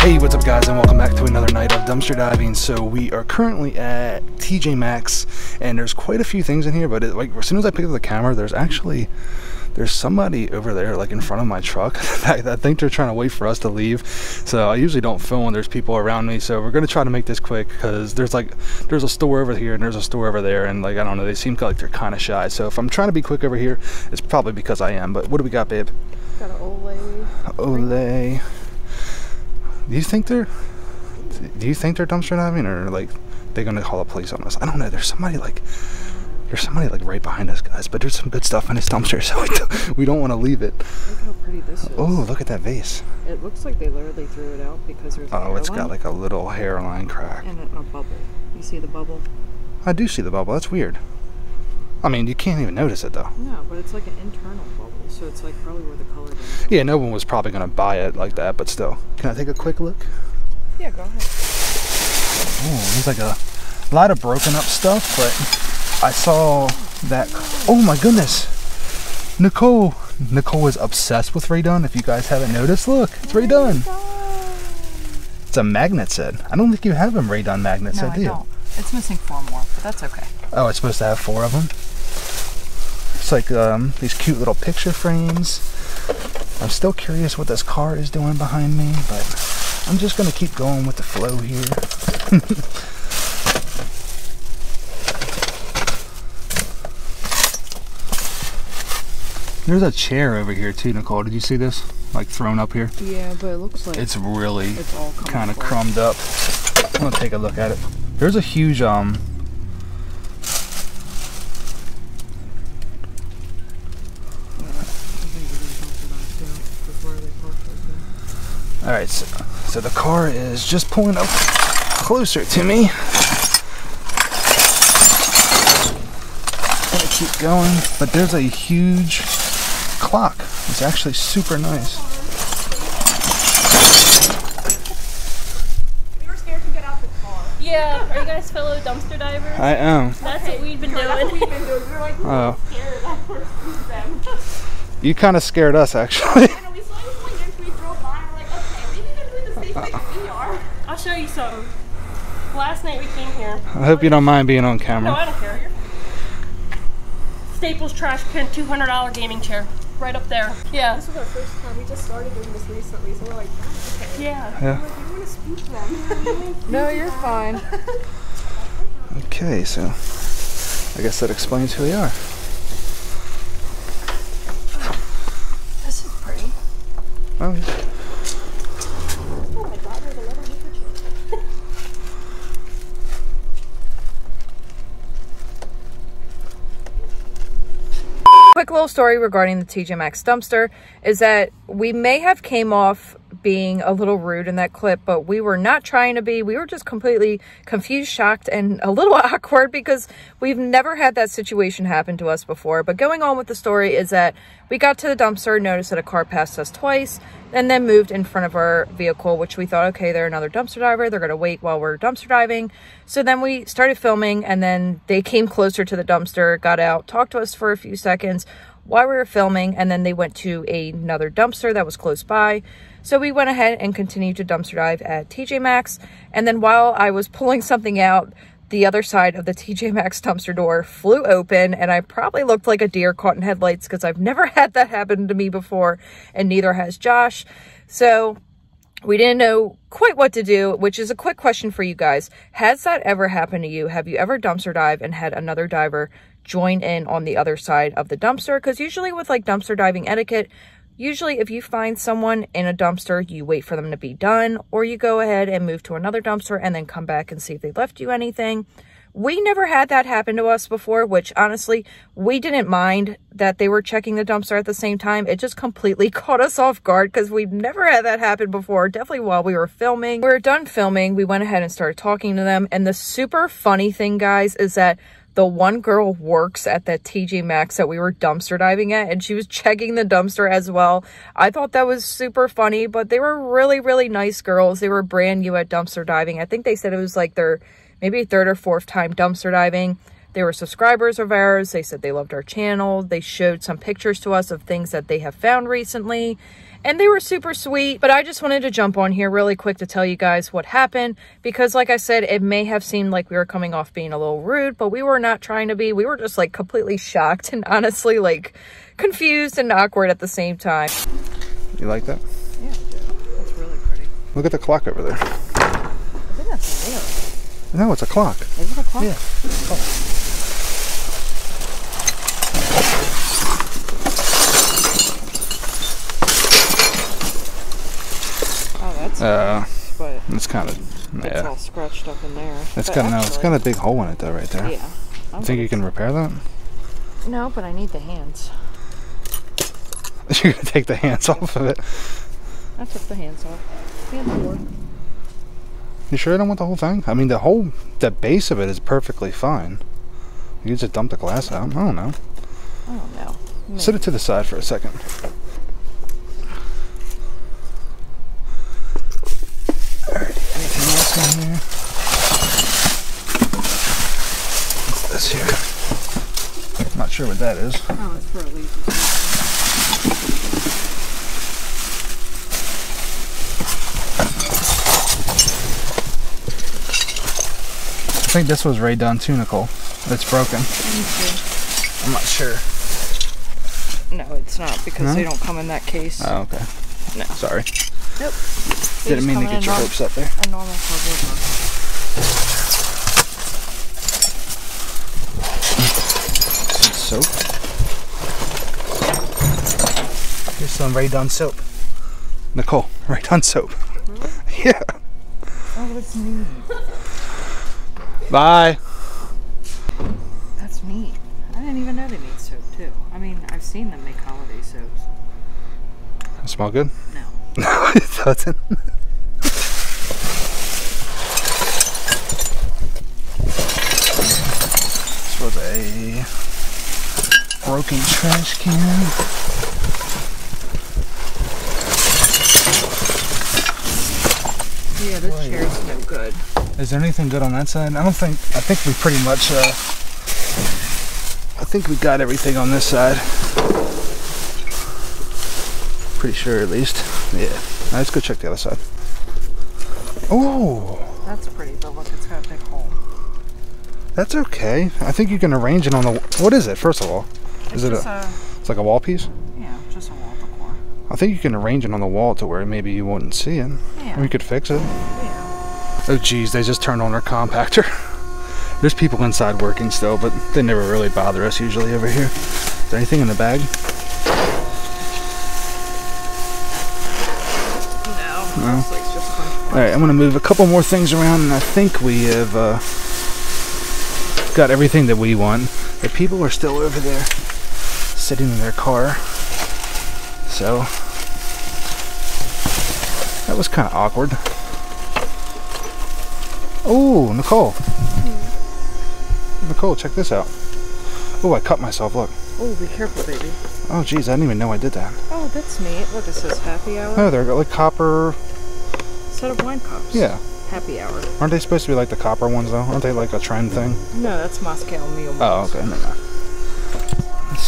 Hey, what's up guys and welcome back to another night of dumpster diving. So we are currently at TJ Maxx and there's quite a few things in here, but it, like as soon as I pick up the camera, there's actually there's somebody over there like in front of my truck. I think they're trying to wait for us to leave. So I usually don't film when there's people around me. So we're gonna try to make this quick because there's like there's a store over here and there's a store over there. And like I don't know they seem like they're kind of shy. So if I'm trying to be quick over here it's probably because I am. But what do we got babe? Got an Olay. Olay. Do you think they're do you think they're dumpster diving or like they're gonna call the police on us? I don't know. There's somebody like there's somebody like right behind us, guys. But there's some good stuff in this dumpster, so we don't, we don't want to leave it. Look how pretty this is. Oh, look at that vase. It looks like they literally threw it out because there's. Oh, it's got like a little hairline crack. And a, a bubble. You see the bubble? I do see the bubble. That's weird. I mean, you can't even notice it though. No, but it's like an internal bubble, so it's like probably where the color. Is. Yeah, no one was probably gonna buy it like that, but still. Can I take a quick look? Yeah, go ahead. Oh, there's like a lot of broken up stuff, but I saw that oh my goodness. Nicole nicole is obsessed with Rae Dunn if you guys haven't noticed. Look it's Rae Dunn it's a magnet set. I don't think you have a Rae Dunn magnet no, set do I you? don't. it's missing four more but that's okay. Oh it's supposed to have four of them it's like um, these cute little picture frames. I'm still curious what this car is doing behind me but i'm just gonna keep going with the flow here There's a chair over here too, Nicole. Did you see this? Like thrown up here? Yeah, but it looks like it's really kind of crumbed up. I'm gonna take a look at it. There's a huge um. All right, so, so the car is just pulling up closer to me. Gonna keep going, but there's a huge clock. It's actually super nice. We were scared to get out the car. Yeah, are you guys fellow dumpster divers? I am. That's okay. what we've been doing. That's what we've been doing. We were like, oh. scared that first them. You kind of scared us, actually. I know, we saw you swingers, we drove by, and we're like, okay, maybe they're doing the same thing we uh, are. I'll show you something. Last night we came here. I hope you don't mind being on camera. No, I don't care. Staples trash can $200 gaming chair right up there. Yeah. This was our first time. We just started doing this recently, so we're like, oh, okay. Yeah. yeah. Like, we don't want to speak to them. no, you're fine. okay, so I guess that explains who we are. This is pretty. Oh, yeah. Story regarding the TJ Maxx dumpster is that we may have came off being a little rude in that clip, but we were not trying to be. We were just completely confused, shocked, and a little awkward because we've never had that situation happen to us before. But going on with the story is that we got to the dumpster, noticed that a car passed us twice, and then moved in front of our vehicle, which we thought, okay, they're another dumpster diver. They're going to wait while we're dumpster diving. So then we started filming, and then they came closer to the dumpster, got out, talked to us for a few seconds while we were filming, and then they went to another dumpster that was close by. So we went ahead and continued to dumpster dive at TJ Maxx. And then while I was pulling something out, the other side of the TJ Maxx dumpster door flew open and I probably looked like a deer caught in headlights because I've never had that happen to me before and neither has Josh. So we didn't know quite what to do, which is a quick question for you guys. Has that ever happened to you? Have you ever dumpster dive and had another diver join in on the other side of the dumpster? Because usually with like dumpster diving etiquette, Usually if you find someone in a dumpster, you wait for them to be done or you go ahead and move to another dumpster and then come back and see if they left you anything. We never had that happen to us before, which honestly, we didn't mind that they were checking the dumpster at the same time. It just completely caught us off guard because we've never had that happen before, definitely while we were filming. We were done filming, we went ahead and started talking to them. And the super funny thing, guys, is that the one girl works at that TJ Maxx that we were dumpster diving at and she was checking the dumpster as well. I thought that was super funny, but they were really, really nice girls. They were brand new at dumpster diving. I think they said it was like their maybe third or fourth time dumpster diving. They were subscribers of ours. They said they loved our channel. They showed some pictures to us of things that they have found recently. And they were super sweet. But I just wanted to jump on here really quick to tell you guys what happened because, like I said, it may have seemed like we were coming off being a little rude, but we were not trying to be. We were just like completely shocked and honestly like confused and awkward at the same time. You like that? Yeah, that's really pretty. Look at the clock over there. I think that's a mirror. No, it's a clock. Is it a clock? Yeah. Oh, that's Uh, but it's kind of it's yeah. all scratched up in there. It's But got no. It's got a big hole in it though, right there. Yeah. I'm Think you can repair that? No, but I need the hands. You're gonna take the hands off of it. I took the hands off. Hands work. You sure you don't want the whole thing? I mean, the whole the base of it is perfectly fine. You just dump the glass out. I don't know. I don't know. Set it to the side for a second. Alright, anything else in here? What's this here? Not sure what that is. Oh, it's for a lazy I think this was Rae Dunn too, Nicole. It's broken. I'm not sure. No, it's not because No? they don't come in that case. Oh, okay. No. Sorry. Nope. Didn't mean to get your hopes up there. A normal cover box. Some soap. Here's some Rae Dunn soap. Nicole, Rae Dunn soap. yeah. Oh, that's neat. Bye. That's neat. I didn't even know they made soap too. I mean, I've seen them make holiday soaps. Smell good? No. No, it doesn't. this was a broken trash can. Yeah, this chair's no good. Is there anything good on that side? I don't think. I think we pretty much. Uh, I think we got everything on this side. Pretty sure, at least. Yeah. Let's go check the other side. Oh, That's pretty, but look, it's got a big hole. that's okay. I think you can arrange it on the. What is it? First of all, is it a? a, It's like a wall piece. yeah, just a wall decor. I think you can arrange it on the wall to where maybe you wouldn't see it. Yeah. We could fix it. Yeah. Oh geez, they just turned on their compactor. There's people inside working still, but they never really bother us usually over here. Is there anything in the bag? No. No? Like it's just a bunch of Alright, I'm gonna move a couple more things around and I think we have uh, got everything that we want. The people are still over there sitting in their car. So that was kinda awkward. Oh, Nicole. Hmm. Nicole, check this out. Oh, I cut myself, look. Oh, be careful, baby. Oh geez, I didn't even know I did that. Oh, that's neat. Look, it says happy hour. Oh, they're like copper. Set of wine cups. Yeah. Happy hour. Aren't they supposed to be like the copper ones though? Aren't they like a trend thing? No, that's Moscow mule. Oh, okay.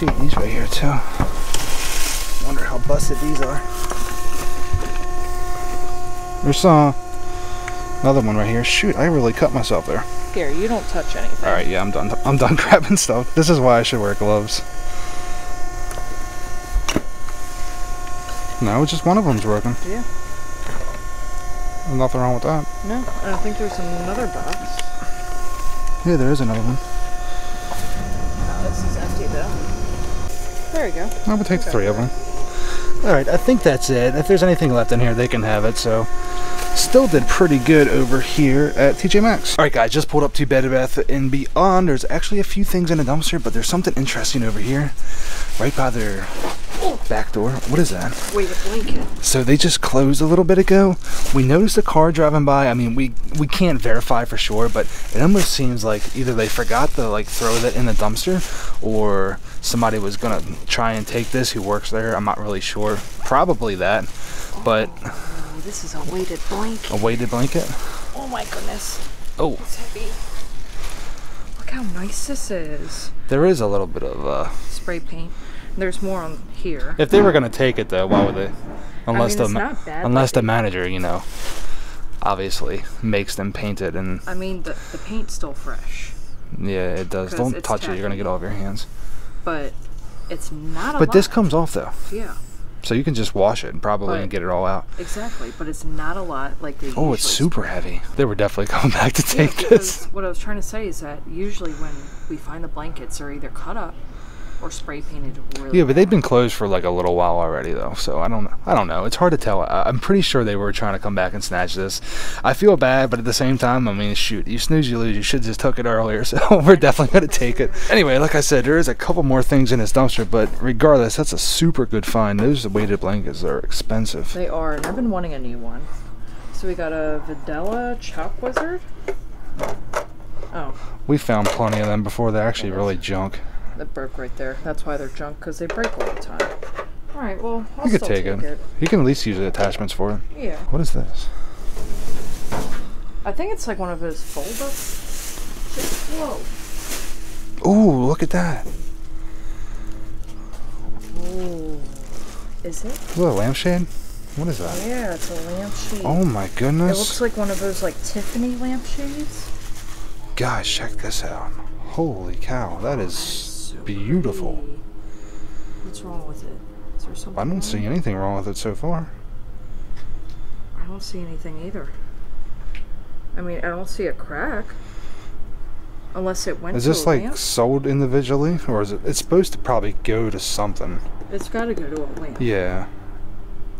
Never mind. Let's see these right here too. Wonder how busted these are. There's uh, another one right here. Shoot, I really cut myself there. Here, you don't touch anything. All right, yeah, I'm done. I'm done grabbing stuff. This is why I should wear gloves. No, it's just one of them's broken. Yeah. There's nothing wrong with that. No, I think there's another box. Yeah, there is another one. This is empty though. There you go. I would take the three of them. All right, I think that's it. If there's anything left in here, they can have it. So, still did pretty good over here at TJ Maxx. All right, guys, just pulled up to Bed Bath and Beyond. There's actually a few things in the dumpster, but there's something interesting over here, right by their back door. What is that? Wait, a blanket. So they just closed a little bit ago. We noticed a car driving by. I mean, we we can't verify for sure, but it almost seems like either they forgot to like throw that in the dumpster, or somebody was gonna try and take this who works there. I'm not really sure. Probably that, but Oh, this is a weighted blanket. a weighted blanket. Oh my goodness. Oh, It's heavy. Look how nice this is. there is a little bit of uh, Spray paint. There's more on here. If they were gonna take it though, why would they? Unless mean, the bad unless the manager, you know, obviously makes them paint it, and I mean, the, the paint's still fresh, yeah, it does. Don't touch it; you're gonna tacky. get all over your hands. but it's not a But this comes off though, Yeah, so you can just wash it and probably But- and get it all out. exactly. But it's not a lot like they Oh, it's super heavy. They were definitely coming back to take because this. what I was trying to say is that usually when we find the blankets, they're either cut up or spray painted really. Yeah, but they've been closed for like a little while already, though. So I don't, I don't know. It's hard to tell. I, I'm pretty sure they were trying to come back and snatch this. I feel bad, but at the same time, I mean, shoot, you snooze, you lose. You should just took it earlier. So we're definitely gonna take it. Anyway, like I said, there is a couple more things in this dumpster, but regardless, that's a super good find. Those weighted blankets are expensive. They are, and I've been wanting a new one. So we got a Vidalia Chop Wizard. Oh, We found plenty of them before. They're actually really junk. That broke right there. That's why they're junk because they break all the time. All right, well, I'll You could take take, it. it. You can at least use the attachments for it. Yeah, What is this? I think it's like one of those fold up. Whoa. Ooh, look at that. Ooh. Is it? Is that a lampshade? What is that? Yeah, it's a lampshade. Oh my goodness. It looks like one of those like Tiffany lampshades. Guys, check this out. Holy cow, that is beautiful. What's wrong with it? Is there something? I don't see anything wrong with it so far. I don't see anything either. I mean, I don't see a crack. Unless it went Is this like lamp. sold individually, or is it? It's supposed to probably go to something. It's got to go to a lamp. Yeah,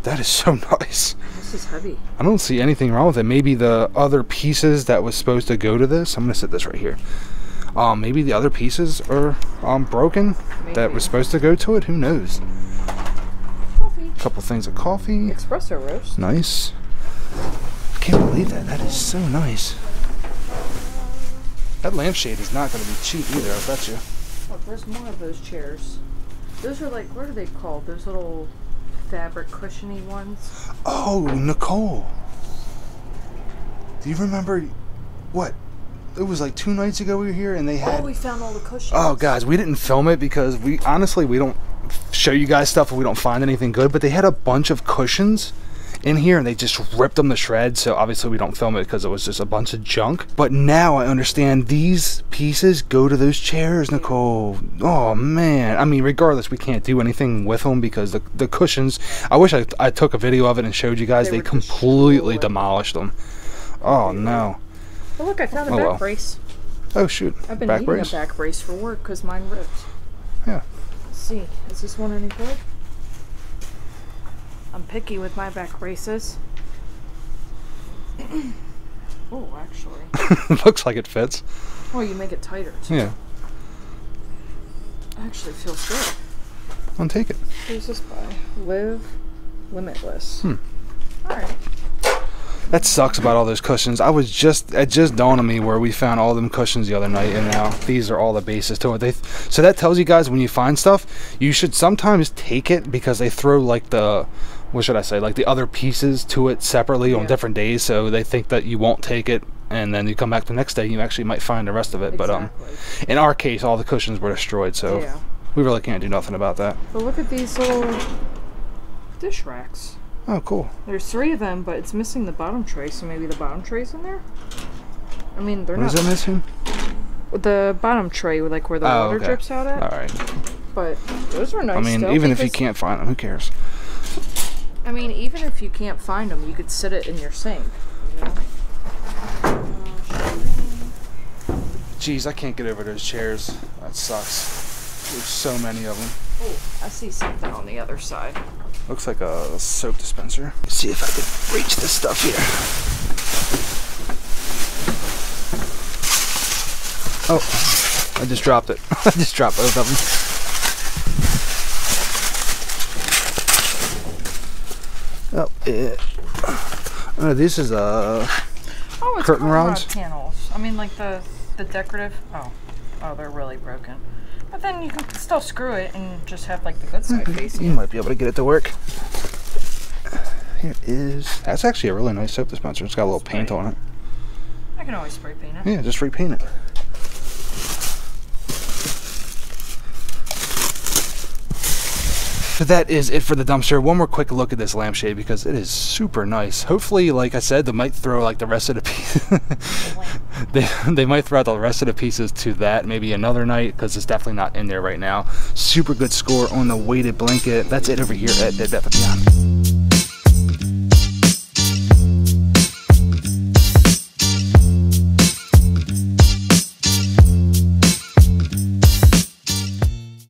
that is so nice. This is heavy. I don't see anything wrong with it. Maybe the other pieces that was supposed to go to this. I'm gonna set this right here. Um, maybe the other pieces are um broken that were supposed to go to it. Who knows? Coffee. couple things of coffee. Espresso roast. Nice. I can't believe that. That is so nice. That lampshade is not going to be cheap either, I bet you. Look, there's more of those chairs. Those are like, what are they called? Those little fabric cushiony ones. Oh, Nicole. Do you remember what? It was like two nights ago we were here and they oh, had. Oh, we found all the cushions. Oh, guys, we didn't film it because we honestly we don't show you guys stuff if we don't find anything good. But they had a bunch of cushions in here and they just ripped them to shreds. So obviously we don't film it because it was just a bunch of junk. But now I understand these pieces go to those chairs, Nicole. Oh man, I mean, regardless, we can't do anything with them because the the cushions. I wish I I took a video of it and showed you guys. They They, completely destroyed. demolished them. Oh no. Oh, look, I found a Oh, back well. brace. Oh shoot. I've been Back needing brace. a back brace for work because mine ripped. Yeah. Let's see. Is this one any good? I'm picky with my back braces. oh, actually. Looks like it fits. Oh, you make it tighter too. Yeah. I Actually feels good. I'll take it. Who's this by? Live Limitless. Hmm. Alright. That sucks about all those cushions. I was just it just dawned on me where we found all them cushions the other night, and now these are all the bases to it. They so that tells you guys when you find stuff, you should sometimes take it because they throw like the what should I say like the other pieces to it separately on different days, so they think that you won't take it. And then you come back the next day, you actually might find the rest of it. But um, in our case, all the cushions were destroyed, so Yeah. we really can't do nothing about that. But look at these little dish racks. Oh, cool. There's three of them, but it's missing the bottom tray, so maybe the bottom tray's in there? I mean, they're What not. is it missing? The bottom tray, like where the Oh, water okay. drips out at. All right. But those are nice. I mean, even if you can't find them, who cares? I mean, even if you can't find them, you could sit it in your sink. You know? Jeez, I can't get over those chairs. That sucks. There's so many of them. Oh, I see something on the other side. Looks like a soap dispenser. Let's see if I can reach this stuff here. Oh, I just dropped it. I just dropped both of them. Oh, yeah. Oh, this is a. Oh, it's Curtain curtain rods? panels. I mean, like the the decorative. Oh, oh, they're really broken. But then you can still screw it and just have like the good side mm-hmm. facing. You might be able to get it to work. Here it is. That's actually a really nice soap dispenser. It's got a little paint on it. I can always spray paint it. Yeah, just repaint it. but that is it for the dumpster. One more quick look at this lampshade because it is super nice. Hopefully, like I said, they might throw like the rest of the piece. they, they might throw out the rest of the pieces to that maybe another night because it's definitely not in there right now. Super good score on the weighted blanket. That's it over here at, at Beth Beyond.